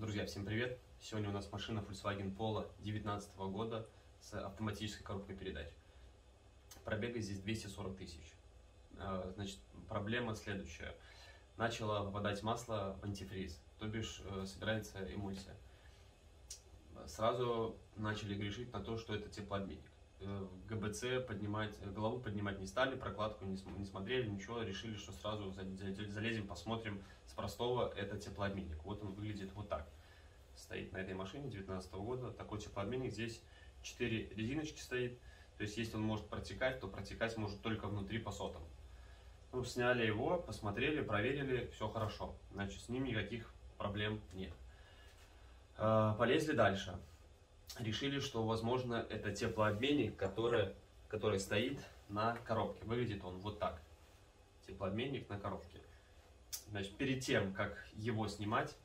Друзья, всем привет! Сегодня у нас машина Volkswagen Polo 2019 года с автоматической коробкой передач. Пробега здесь 240 тысяч. А, значит, проблема следующая. Начало попадать масло в антифриз, то бишь э, собирается эмульсия. Сразу начали грешить на то, что это теплообменник. Э, ГБЦ поднимать, голову поднимать не стали, прокладку не, не смотрели, ничего, решили, что сразу залезем, посмотрим с простого, это теплообменник. Вот он выглядит вот так. Стоит на этой машине 2019 года, такой теплообменник, здесь 4 резиночки стоит, то есть если он может протекать, то протекать может только внутри по сотам. Ну, сняли его, посмотрели, проверили, все хорошо, значит с ним никаких проблем нет. Э, полезли дальше решили, что, возможно, это теплообменник, который, который стоит на коробке. Выглядит он вот так. Теплообменник на коробке. Значит, перед тем, как его снимать,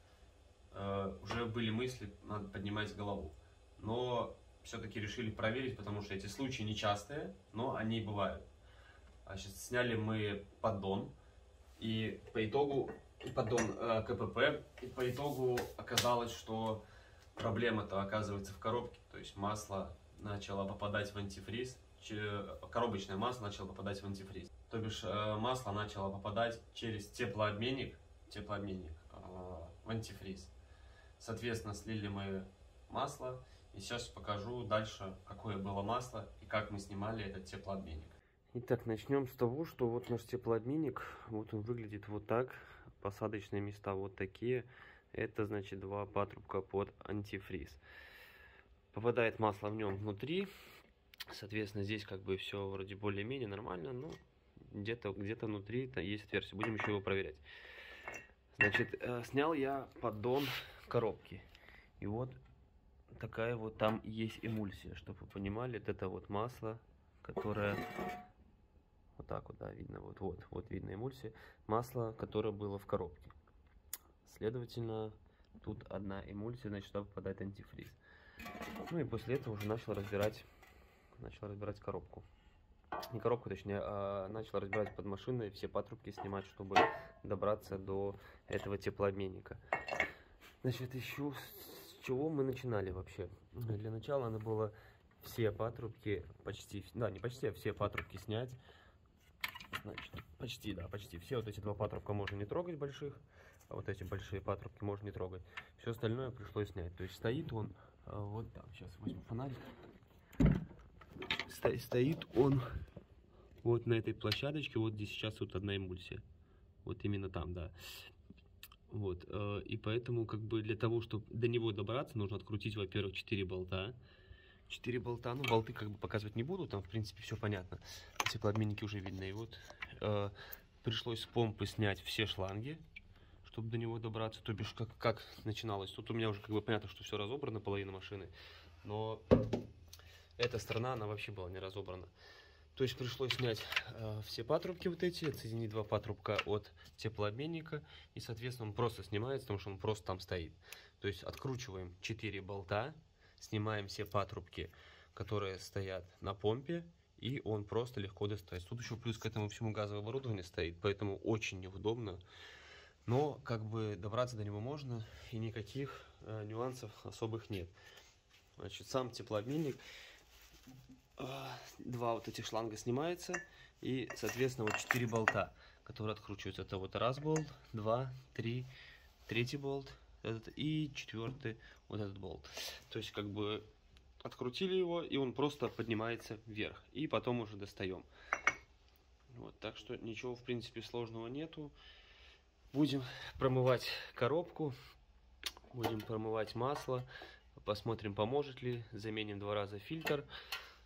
э, уже были мысли, надо поднимать голову. Но все-таки решили проверить, потому что эти случаи нечастые, но они бывают. Значит, сняли мы поддон, и по итогу, поддон э, КПП, и по итогу оказалось, что Проблема-то оказывается в коробке, то есть масло начало попадать в антифриз, коробочное масло начало попадать в антифриз. То бишь э, масло начало попадать через теплообменник, теплообменник э, в антифриз. Соответственно, слили мы масло, и сейчас покажу дальше, какое было масло и как мы снимали этот теплообменник. Итак, начнем с того, что вот наш теплообменник, вот он выглядит вот так, посадочные места вот такие. Это значит два патрубка под антифриз. Попадает масло в нем внутри. Соответственно, здесь как бы все вроде более-менее нормально, но где-то где, -то, внутри -то есть отверстие. Будем еще его проверять. Значит, э, снял я поддон коробки. И вот такая вот там есть эмульсия, чтобы вы понимали. Это вот масло, которое... Вот так вот, да, видно, вот, вот, вот видно эмульсия. Масло, которое было в коробке. Следовательно, тут одна эмульсия, значит, туда попадает антифриз. Ну и после этого уже начал разбирать, начал разбирать коробку. Не коробку, точнее, а начал разбирать под машиной, все патрубки снимать, чтобы добраться до этого теплообменника. Значит, еще с чего мы начинали вообще? Для начала надо было все патрубки, почти, да, не почти, а все патрубки снять. Значит, почти, да, почти. Все вот эти два патрубка можно не трогать больших а вот эти большие патрубки можно не трогать. Все остальное пришлось снять. То есть стоит он а, вот там. Сейчас возьму фонарик. Сто, стоит он вот на этой площадочке. Вот здесь сейчас вот одна эмульсия. Вот именно там, да. Вот, э, и поэтому, как бы, для того, чтобы до него добраться, нужно открутить, во-первых, 4 болта. 4 болта, ну, болты, как бы, показывать не буду, там, в принципе, все понятно. Теплообменники уже видны. И вот, э, пришлось с помпы снять все шланги, чтобы до него добраться. То бишь, как, как начиналось. Тут у меня уже как бы понятно, что все разобрано, половина машины. Но эта сторона, она вообще была не разобрана. То есть пришлось снять э, все патрубки вот эти, отсоединить два патрубка от теплообменника. И, соответственно, он просто снимается, потому что он просто там стоит. То есть откручиваем 4 болта, снимаем все патрубки, которые стоят на помпе. И он просто легко достается. Тут еще плюс к этому всему газовое оборудование стоит, поэтому очень неудобно. Но как бы добраться до него можно, и никаких э, нюансов особых нет. Значит, сам теплообменник, э, два вот этих шланга снимается, и, соответственно, вот четыре болта, которые откручиваются. Это вот раз болт, два, три, третий болт, этот и четвертый вот этот болт. То есть, как бы, открутили его, и он просто поднимается вверх, и потом уже достаем. Вот, так что ничего, в принципе, сложного нету. Будем промывать коробку, будем промывать масло, посмотрим, поможет ли. Заменим два раза фильтр,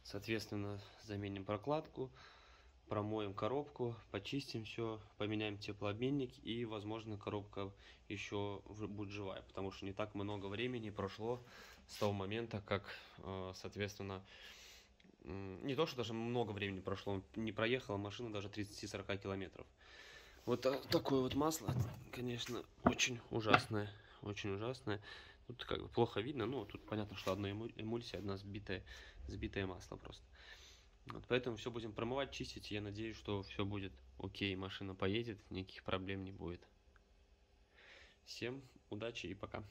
соответственно, заменим прокладку, промоем коробку, почистим все, поменяем теплообменник и, возможно, коробка еще будет живая, потому что не так много времени прошло с того момента, как, э, соответственно, не то, что даже много времени прошло, не проехала машина даже 30-40 километров. Вот такое вот масло, конечно, очень ужасное. Очень ужасное. Тут как бы плохо видно, но тут понятно, что одна эмульсия, одна сбитая, сбитое масло просто. Вот поэтому все будем промывать, чистить. Я надеюсь, что все будет окей, машина поедет, никаких проблем не будет. Всем удачи и пока.